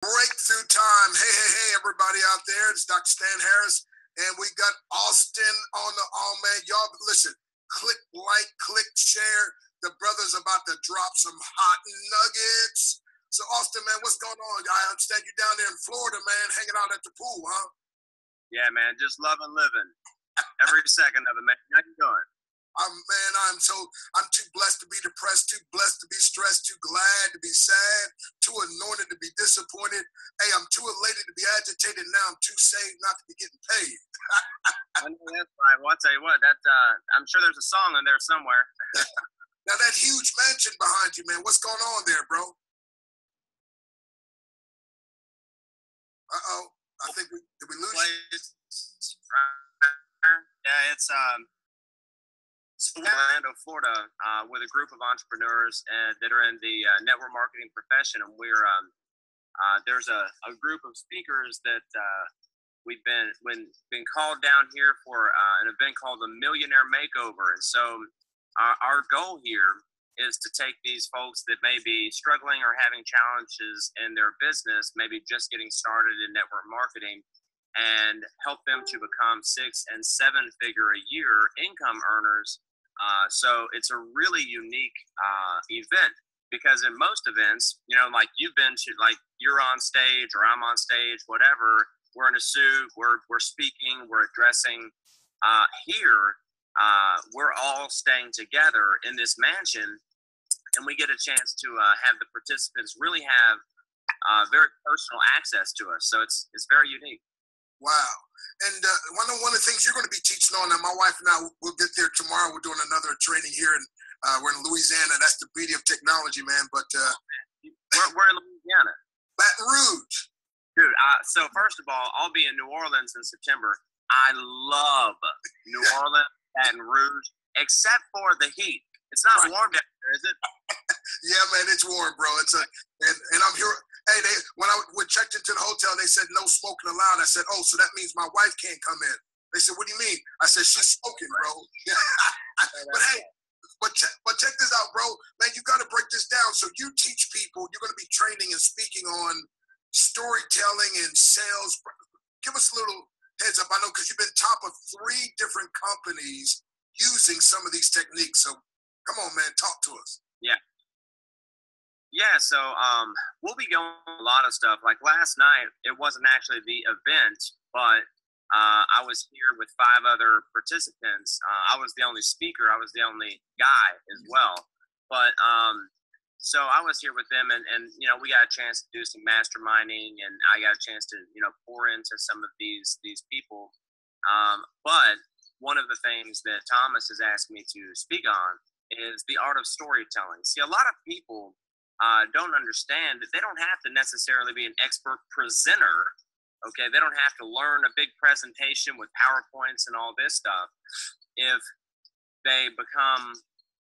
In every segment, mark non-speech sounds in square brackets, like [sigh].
Breakthrough time. Hey, hey, hey, everybody out there. It's Dr. Stan Harris, and we got Austin on the all man. Y'all listen, click like, click share. The brother's about to drop some hot nuggets. So, Austin, man, what's going on? I understand you down there in Florida, man, hanging out at the pool, huh? Yeah, man, just loving living. Every second of it, man. How you doing? I'm man, I'm so I'm too blessed to be depressed, too blessed to be stressed, too glad to be sad, too anointed to be disappointed. Hey, I'm too elated to be agitated. Now I'm too saved not to be getting paid. I know that's right. Well, I'll tell you what, that uh, I'm sure there's a song in there somewhere. [laughs] now that huge mansion behind you, man, what's going on there, bro? Uh oh, I think we did we lose. Yeah, it's um Orlando, Florida, uh, with a group of entrepreneurs uh, that are in the uh, network marketing profession, and we're um, uh, there's a, a, group of speakers that uh, we've been when been called down here for uh, an event called the Millionaire Makeover, and so our, our goal here is to take these folks that may be struggling or having challenges in their business, maybe just getting started in network marketing, and help them to become six and seven figure a year income earners uh, so it's a really unique uh, event because in most events, you know, like you've been to, like you're on stage or I'm on stage, whatever. We're in a suit. We're we're speaking. We're addressing. Uh, here, uh, we're all staying together in this mansion, and we get a chance to uh, have the participants really have very personal access to us. So it's it's very unique. Wow. And uh, one of one of the things you're going to be teaching on, and my wife and I will get there tomorrow. We're doing another training here, and uh, we're in Louisiana. That's the beauty of technology, man. But uh, we're, we're in Louisiana, Baton Rouge, dude. Uh, so first of all, I'll be in New Orleans in September. I love New [laughs] Orleans, Baton Rouge, except for the heat. It's not right. warm down there, is it? [laughs] yeah, man, it's warm, bro. It's a and, and I'm here. Hey, they when I when checked into the hotel, they said no smoking allowed. I said, oh, so that means my wife can't come in. They said, what do you mean? I said, she's smoking, bro. [laughs] but hey, but check, but check this out, bro. Man, you got to break this down. So you teach people. You're going to be training and speaking on storytelling and sales. Give us a little heads up. I know because you've been top of three different companies using some of these techniques. So come on, man, talk to us. Yeah. Yeah, so um, we'll be going a lot of stuff. Like last night, it wasn't actually the event, but uh, I was here with five other participants. Uh, I was the only speaker. I was the only guy as well. But um, so I was here with them, and, and you know we got a chance to do some masterminding, and I got a chance to you know pour into some of these these people. Um, but one of the things that Thomas has asked me to speak on is the art of storytelling. See, a lot of people uh, don't understand that they don't have to necessarily be an expert presenter. Okay, they don't have to learn a big presentation with PowerPoints and all this stuff. If they become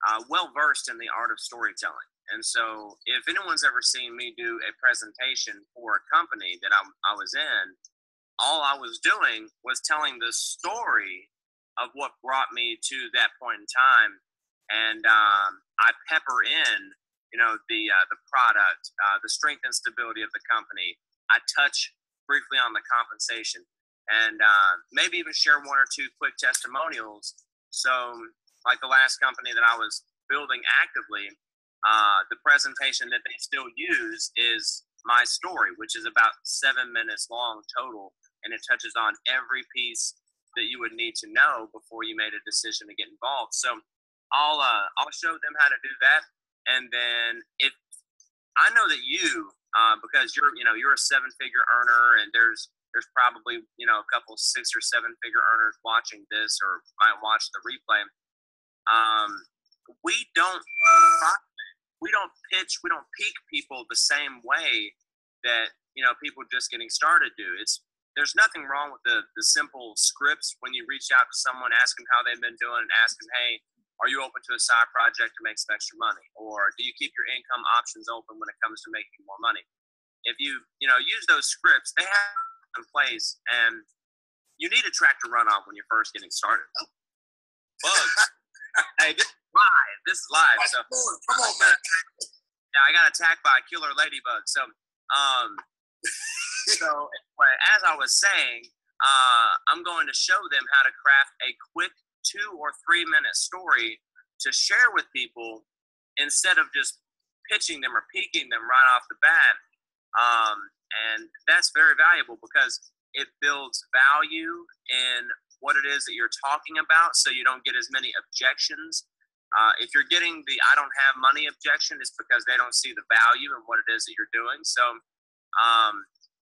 uh, well versed in the art of storytelling. And so, if anyone's ever seen me do a presentation for a company that I, I was in, all I was doing was telling the story of what brought me to that point in time. And um, I pepper in you know the uh, the product, uh, the strength and stability of the company. I touch briefly on the compensation, and uh, maybe even share one or two quick testimonials. So, like the last company that I was building actively, uh, the presentation that they still use is my story, which is about seven minutes long total, and it touches on every piece that you would need to know before you made a decision to get involved. So I'll uh, I'll show them how to do that and then if I know that you, uh, because you're you know you're a seven figure earner, and there's there's probably you know a couple six or seven figure earners watching this or might watch the replay. Um, we don't we don't pitch we don't peak people the same way that you know people just getting started do. It's there's nothing wrong with the the simple scripts when you reach out to someone, ask them how they've been doing, and ask them, hey, are you open to a side project to make some extra money? Or do you keep your income options open when it comes to making more money? If you you know use those scripts they have in place and you need a track to run on when you're first getting started. Oh, bugs. [laughs] Hey this is live. This is live so. come on man. Yeah i got attacked by a killer ladybug so um [laughs] so anyway, as I was saying, uh, I'm going to show them how to craft a quick two or three minute story to share with people instead of just pitching them or peaking them right off the bat. Um, and that's very valuable because it builds value in what it is that you're talking about so you don't get as many objections. Uh, if you're getting the I don't have money objection, it's because they don't see the value in what it is that you're doing. So, um,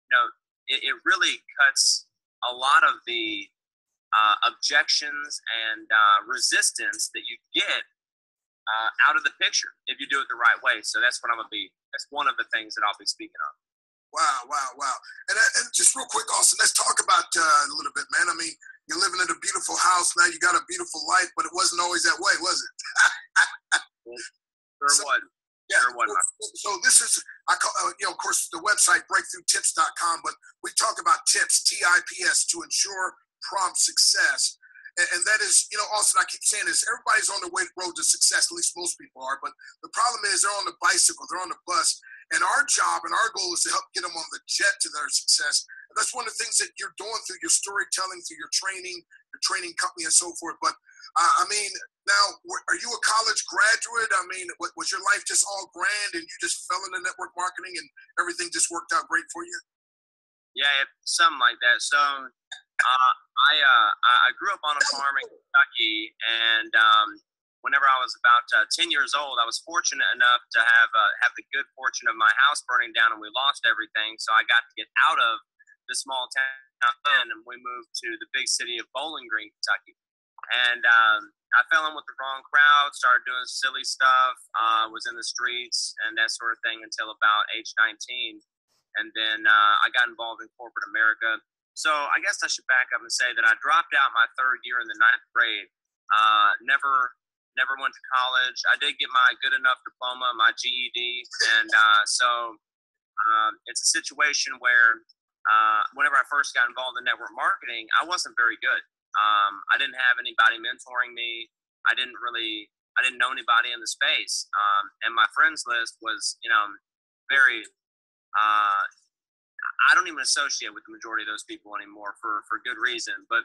you know, it, it really cuts a lot of the objections and uh, resistance that you get uh, out of the picture if you do it the right way. So that's what I'm gonna be. That's one of the things that I'll be speaking of. Wow, wow, wow. And, uh, and just real quick, Austin, let's talk about uh, a little bit, man. I mean, you're living in a beautiful house now. You got a beautiful life, but it wasn't always that way, was it? [laughs] sure so, was. Yeah. Sure was. So this is, I call, uh, you know, of course, the website breakthroughtips.com, but we talk about tips, T-I-P-S, to ensure prompt success. And, and that is, you know, Austin, I keep saying this, everybody's on the way road to success, at least most people are, but the problem is they're on the bicycle, they're on the bus, and our job and our goal is to help get them on the jet to their success. And that's one of the things that you're doing through your storytelling, through your training, your training company, and so forth. But uh, I mean, now, are you a college graduate? I mean, was your life just all grand and you just fell into network marketing and everything just worked out great for you? Yeah, something like that. So uh, I uh, I grew up on a farm in Kentucky, and um, whenever I was about uh, 10 years old, I was fortunate enough to have uh, have the good fortune of my house burning down, and we lost everything. So I got to get out of the small town, and we moved to the big city of Bowling Green, Kentucky. And um, I fell in with the wrong crowd, started doing silly stuff, uh, was in the streets and that sort of thing until about age 19. And then uh, I got involved in corporate America so I guess I should back up and say that I dropped out my third year in the ninth grade. Uh, never, never went to college. I did get my good enough diploma, my GED, and uh, so um, it's a situation where uh, whenever I first got involved in network marketing, I wasn't very good. Um, I didn't have anybody mentoring me. I didn't really, I didn't know anybody in the space, um, and my friends list was, you know, very uh, I don't even associate with the majority of those people anymore for for good reason. But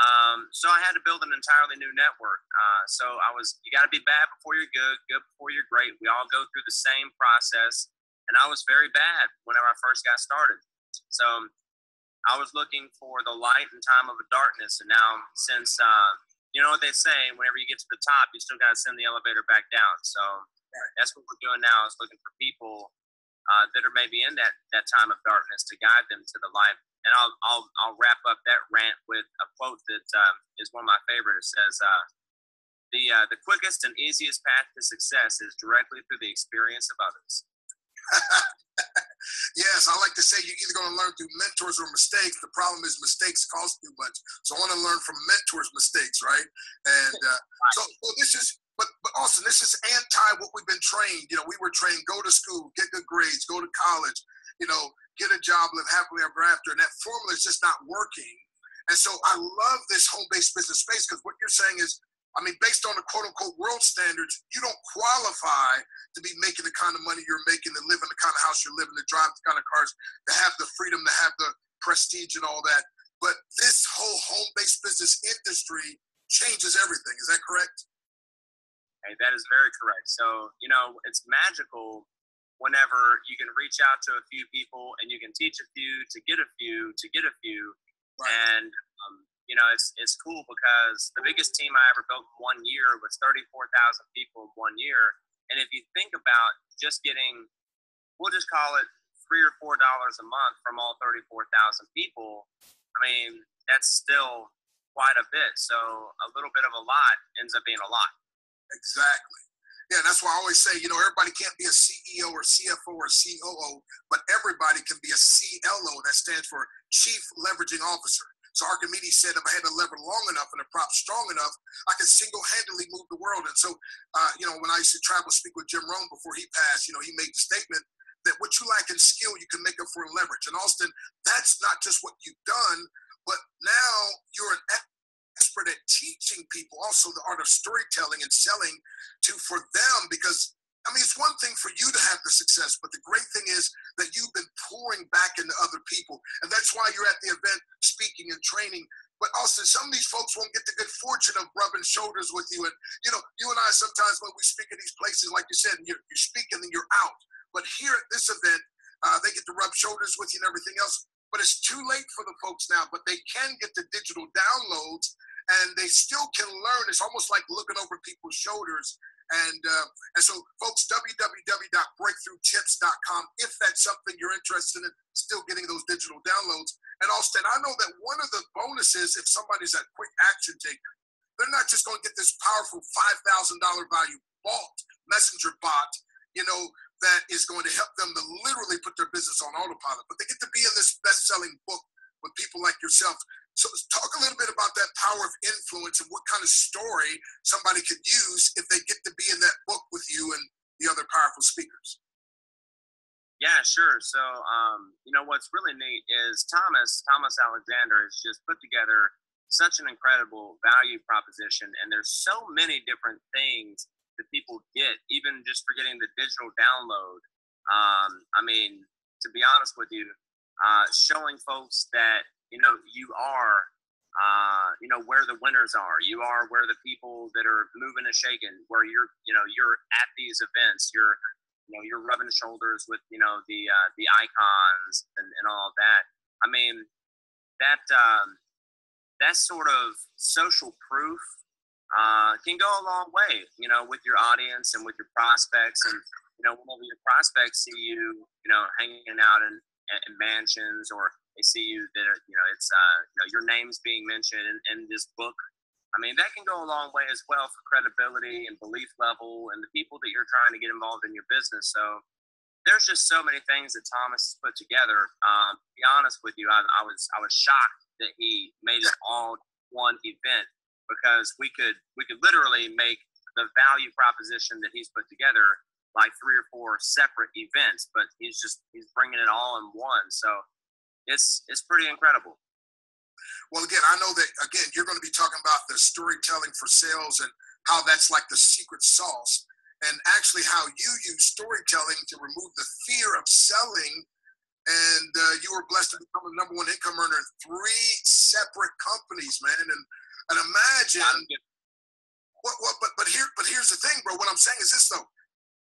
um, so I had to build an entirely new network. Uh, so I was, you got to be bad before you're good, good before you're great. We all go through the same process, and I was very bad whenever I first got started. So I was looking for the light in time of a darkness, and now since uh, you know what they say, whenever you get to the top, you still got to send the elevator back down. So that's what we're doing now is looking for people uh, that are maybe in that that time of darkness to guide them to the light. And I'll I'll, I'll wrap up that rant with a quote that um, is one of my favorites. It says, uh, "the uh, the quickest and easiest path to success is directly through the experience of others." [laughs] yes, I like to say you're either going to learn through mentors or mistakes. The problem is mistakes cost too much, so I want to learn from mentors' mistakes, right? And uh, [laughs] so, so this is but, but Austin, this is anti what we've been trained. You know, we were trained go to school, get good grades, go to college, you know, get a job, live happily ever after. And that formula is just not working. And so I love this home based business space because what you're saying is, I mean, based on the quote unquote world standards, you don't qualify to be making the kind of money you're making, to live in the kind of house you're living, to drive the kind of cars, to have the freedom, to have the prestige and all that. But this whole home based business industry changes everything. Is that correct? Okay, that is very correct. So, you know, it's magical whenever you can reach out to a few people and you can teach a few to get a few to get a few. Right. And, um, you know, it's, it's cool because the biggest team I ever built in one year was 34,000 people in one year. And if you think about just getting, we'll just call it three or four dollars a month from all 34,000 people, I mean, that's still quite a bit. So a little bit of a lot ends up being a lot. Exactly. Yeah, that's why I always say, you know, everybody can't be a CEO or CFO or COO, but everybody can be a CLO. That stands for Chief Leveraging Officer. So Archimedes said, if I had a lever long enough and a prop strong enough, I could single-handedly move the world. And so, uh, you know, when I used to travel, speak with Jim Rohn before he passed, you know, he made the statement that what you lack in skill, you can make up for in leverage. And Austin, that's not just what you've done, but now you're an expert at teaching people also the art of storytelling and selling to for them because I mean, it's one thing for you to have the success, but the great thing is that you've been pouring back into other people. And that's why you're at the event speaking and training. But also, some of these folks won't get the good fortune of rubbing shoulders with you. And, you know, you and I sometimes when we speak at these places, like you said, you're, you're speaking and you're out. But here at this event, uh, they get to rub shoulders with you and everything else. But it's too late for the folks now, but they can get the digital downloads and they still can learn. It's almost like looking over people's shoulders and uh, and so, folks, www.breakthroughtips.com if that's something you're interested in, still getting those digital downloads. And Austin, I know that one of the bonuses, if somebody's a quick action taker, they're not just going to get this powerful $5,000 value bought messenger bot, you know, that is going to help them to literally put their business on autopilot, but they get to be in this best selling book with people like yourself so talk a little bit about that power of influence and what kind of story somebody could use if they get to be in that book with you and the other powerful speakers. Yeah, sure. So, um, you know, what's really neat is Thomas, Thomas Alexander has just put together such an incredible value proposition. And there's so many different things that people get, even just for getting the digital download. Um, I mean, to be honest with you, uh, showing folks that you know, you are, uh, you know, where the winners are. You are where the people that are moving and shaking, where you're, you know, you're at these events. You're, you know, you're rubbing shoulders with, you know, the uh, the icons and, and all that. I mean, that um, that sort of social proof uh, can go a long way, you know, with your audience and with your prospects. And you know, whenever your prospects see you, you know, hanging out in, in mansions or they see you that you know it's uh, you know your name's being mentioned in, in this book. I mean that can go a long way as well for credibility and belief level and the people that you're trying to get involved in your business. So there's just so many things that Thomas put together. Um, to be honest with you, I, I was I was shocked that he made it all one event because we could we could literally make the value proposition that he's put together like three or four separate events, but he's just he's bringing it all in one. So it's it's pretty incredible. Well, again, I know that again you're going to be talking about the storytelling for sales and how that's like the secret sauce, and actually how you use storytelling to remove the fear of selling. And uh, you were blessed to become a number one income earner in three separate companies, man. And and imagine what what but but here but here's the thing, bro. What I'm saying is this though,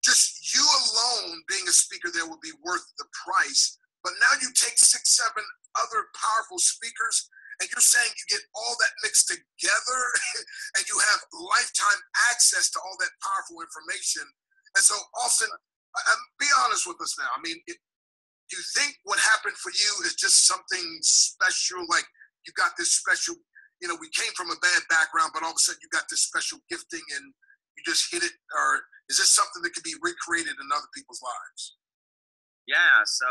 just you alone being a speaker there will be worth the price but now you take six, seven other powerful speakers, and you're saying you get all that mixed together, [laughs] and you have lifetime access to all that powerful information. And so, Austin, um, be honest with us now. I mean, it, do you think what happened for you is just something special? Like you got this special, you know, we came from a bad background, but all of a sudden you got this special gifting and you just hit it? Or is this something that could be recreated in other people's lives? Yeah, so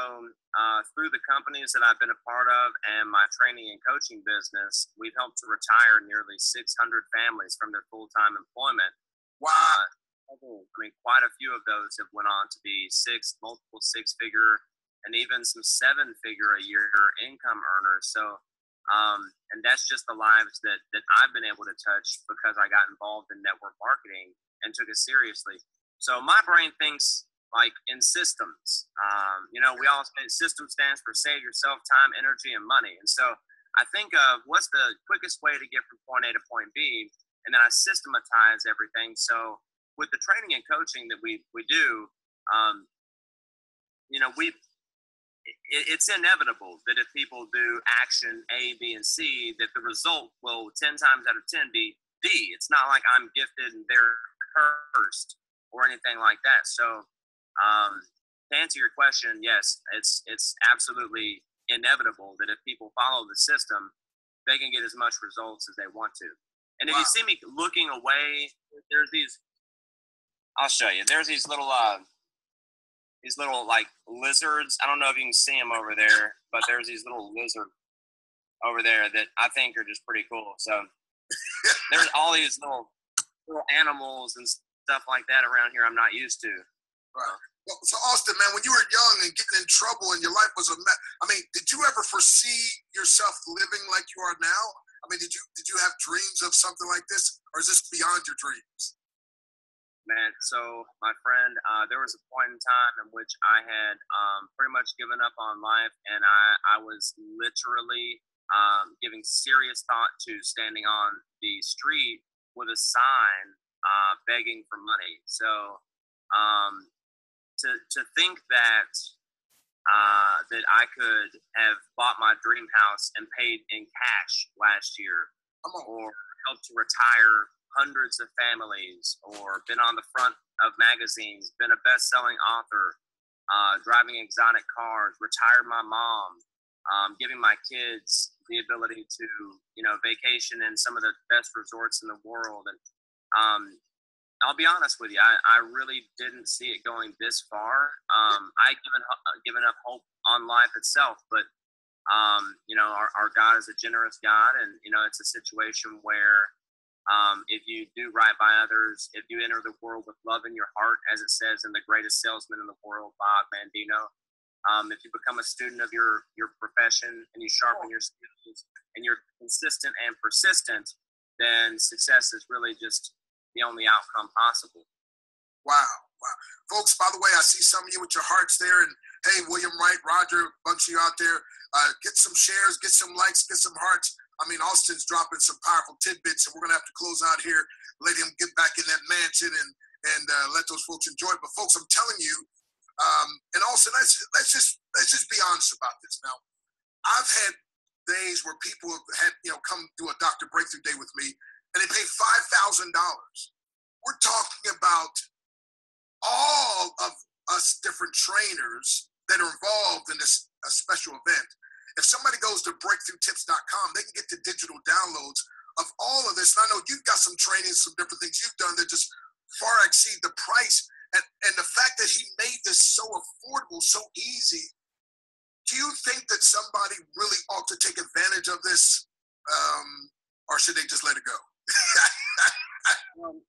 uh, through the companies that I've been a part of and my training and coaching business, we've helped to retire nearly 600 families from their full-time employment. Wow. Uh, I mean, quite a few of those have went on to be six, multiple six-figure, and even some seven-figure a year income earners. So, um, and that's just the lives that that I've been able to touch because I got involved in network marketing and took it seriously. So my brain thinks like in systems. Um, you know, we all system stands for save yourself time, energy, and money. And so I think of what's the quickest way to get from point A to point B, and then I systematize everything. So with the training and coaching that we we do, um, you know, we it, it's inevitable that if people do action A, B, and C, that the result will ten times out of ten be D. It's not like I'm gifted and they're cursed or anything like that. So um, to answer your question, yes, it's it's absolutely inevitable that if people follow the system, they can get as much results as they want to. And if you see me looking away, there's these. I'll show you. There's these little uh, these little like lizards. I don't know if you can see them over there, but there's these little lizards over there that I think are just pretty cool. So there's all these little little animals and stuff like that around here I'm not used to. Right. So Austin, man, when you were young and getting in trouble and your life was a mess, I mean, did you ever foresee yourself living like you are now? I mean, did you did you have dreams of something like this, or is this beyond your dreams? Man, so my friend, uh, there was a point in time in which I had um, pretty much given up on life, and I, I was literally um, giving serious thought to standing on the street with a sign uh, begging for money. So um, to to think that uh, that I could have bought my dream house and paid in cash last year, or helped to retire hundreds of families or been on the front of magazines, been a best selling author, uh, driving exotic cars, retired my mom, um, giving my kids the ability to, you know, vacation in some of the best resorts in the world. And um, I'll be honest with you, I, I really didn't see it going this far. Um, I given uh, given up hope on life itself, but um, you know, our, our God is a generous God, and you know, it's a situation where um, if you do right by others, if you enter the world with love in your heart, as it says in the greatest salesman in the world, Bob Mandino, um, if you become a student of your your profession and you sharpen your skills and you're consistent and persistent, then success is really just the only outcome possible. Wow, wow, folks! By the way, I see some of you with your hearts there, and hey, William Wright, Roger, bunch of you out there, uh, get some shares, get some likes, get some hearts. I mean, Austin's dropping some powerful tidbits, and we're gonna have to close out here. Let him get back in that mansion and and uh, let those folks enjoy it. But folks, I'm telling you, um, and also let's let's just let's just be honest about this. Now, I've had days where people have had you know come do a doctor breakthrough day with me, and they pay five thousand dollars. We're talking about all of us different trainers that are involved in this special event if somebody goes to breakthroughtips.com, they can get the digital downloads of all of this. And I know you've got some training, some different things you've done that just far exceed the price. And, and the fact that he made this so affordable, so easy. Do you think that somebody really ought to take advantage of this? Um, or should they just let it go? [laughs] um,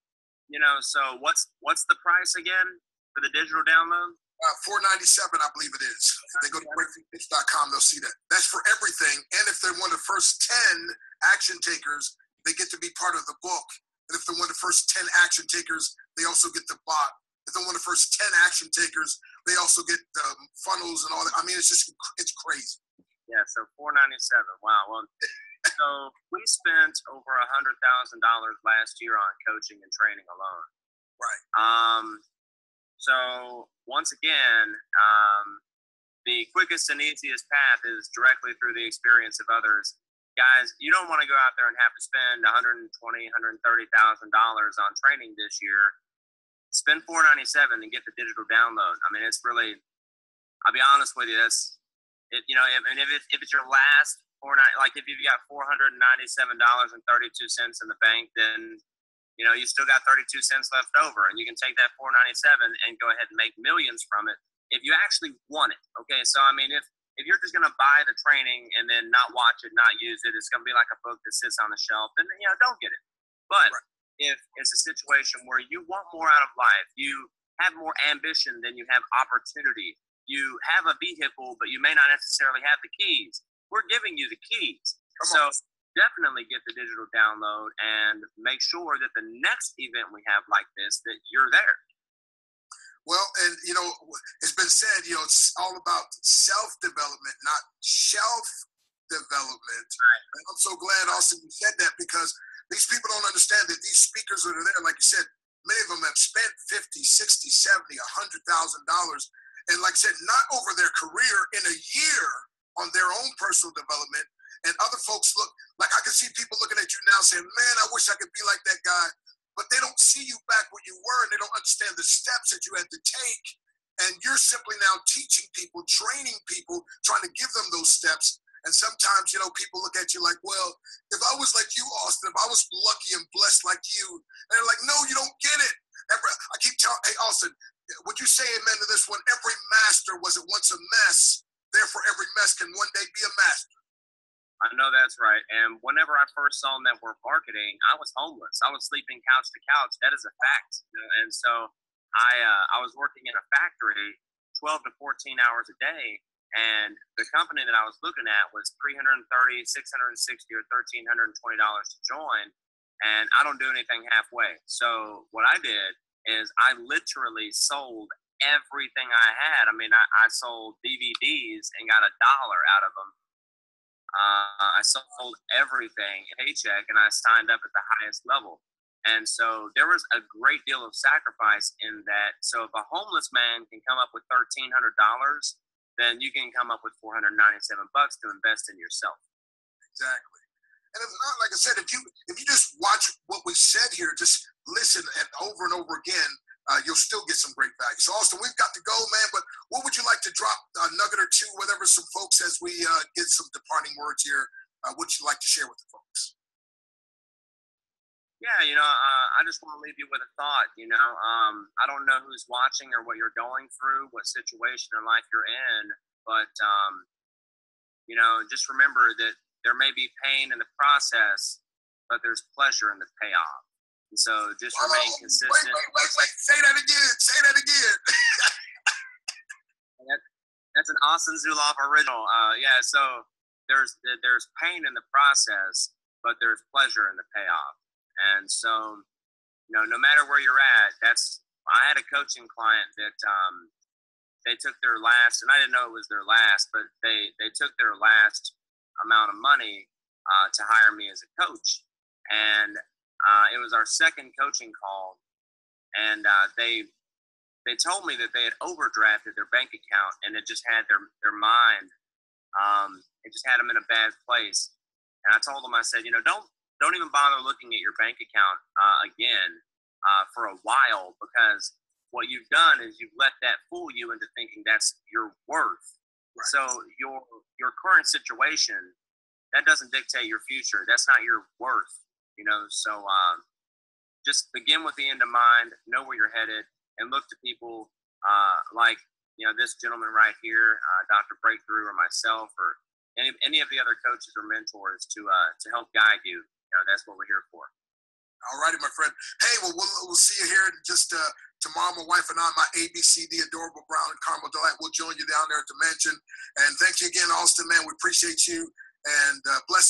you know, so what's what's the price again for the digital download? Uh, 497 I believe it is. If they go to breakthroughtips.com, they'll see that. That's for everything. And if they're one of the first 10 action takers, they get to be part of the book. And if they're one of the first 10 action takers, they also get the bot. If they're one of the first 10 action takers, they also get the funnels and all that. I mean, it's just, it's crazy. Yeah, so 497 Wow. Well, so we spent over a $100,000 last year on coaching and training alone. Right. Um, so once again, um, the quickest and easiest path is directly through the experience of others. Guys, you don't want to go out there and have to spend 120, 130 thousand dollars on training this year. Spend 497 and get the digital download. I mean, it's really. I'll be honest with you. That's it. You know, if, and if, it, if it's your last four like if you've got 497 dollars and 32 cents in the bank, then you know, you still got 32 cents left over and you can take that 497 and go ahead and make millions from it if you actually want it. Okay. So, I mean, if, if you're just going to buy the training and then not watch it, not use it, it's going to be like a book that sits on the shelf, and you know, don't get it. But right. if it's a situation where you want more out of life, you have more ambition than you have opportunity, you have a vehicle, but you may not necessarily have the keys, we're giving you the keys. Come so, on definitely get the digital download and make sure that the next event we have like this that you're there well and you know it's been said you know it's all about self development not shelf development right. and i'm so glad austin you said that because these people don't understand that these speakers that are there like you said many of them have spent 50 60 70 100 thousand dollars and like i said not over their career in a year on their own personal development and other folks look like I can see people looking at you now saying, "Man, I wish I could be like that guy," but they don't see you back where you were, and they don't understand the steps that you had to take. And you're simply now teaching people, training people, trying to give them those steps. And sometimes, you know, people look at you like, well, if I was like you, Austin, if I was lucky and blessed like you, and they're like, no, you don't get it. Every, I keep telling, hey, Austin, would you say amen to this one? Every master was at once a mess. Therefore, every mess can one day be a master. I know that's right. And whenever I first saw network marketing, I was homeless. I was sleeping couch to couch. That is a fact. And so I uh, I was working in a factory 12 to 14 hours a day. And the company that I was looking at was 330 660 or $1,320 to join. And I don't do anything halfway. So what I did is I literally sold everything I had. I mean, I, I sold DVDs and got a dollar out of them. Uh, I sold everything, paycheck, and I signed up at the highest level. And so there was a great deal of sacrifice in that. So if a homeless man can come up with thirteen hundred dollars, then you can come up with four hundred ninety-seven bucks to invest in yourself. Exactly. And if not, like I said, if you if you just watch what we said here, just listen and over and over again, uh, you'll still get some great value. So, Austin, we've got to go, man. But what would you like to drop a nugget or two, whatever, some folks as we uh, get some departing words here? Uh, what you like to share with the folks? Yeah, you know, uh, I just want to leave you with a thought. You know, um, I don't know who's watching or what you're going through, what situation in life you're in, but um, you know, just remember that there may be pain in the process, but there's pleasure in the payoff. And so just remain consistent. Wait, wait, wait, wait. Say that again. Say that again. that, [laughs] that's an Austin Zulauf original. Uh, yeah, so there's there's pain in the process, but there's pleasure in the payoff. And so, you know, no matter where you're at, that's I had a coaching client that um, they took their last, and I didn't know it was their last, but they they took their last amount of money uh, to hire me as a coach, and uh, it was our second coaching call, and uh, they they told me that they had overdrafted their bank account, and it just had their their mind. Um, it just had them in a bad place. And I told them, I said, you know, don't don't even bother looking at your bank account uh, again uh, for a while because what you've done is you've let that fool you into thinking that's your worth. Right. So your your current situation that doesn't dictate your future. That's not your worth you know. So um, just begin with the end in mind, know where you're headed, and look to people uh, like you know this gentleman right here, uh, Dr. Breakthrough, or myself, or any any of the other coaches or mentors to uh, to help guide you. You know, that's what we're here for. All righty, my friend. Hey, well, we'll, we'll see you here just uh, tomorrow. My wife and I, my ABC, the adorable Brown and Caramel Delight, will join you down there at the mansion. And thank you again, Austin, man. We appreciate you and uh, bless.